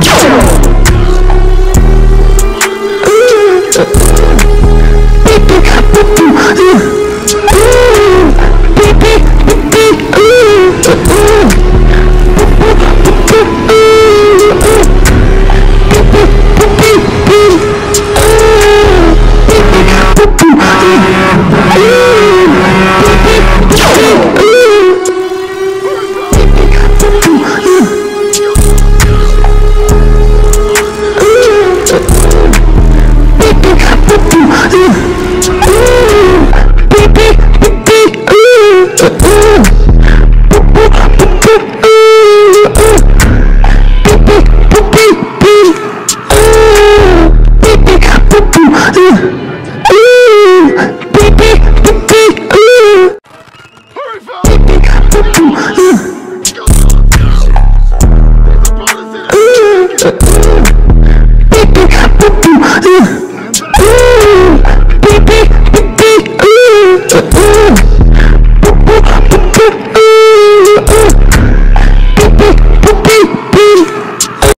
Boop. Hurry,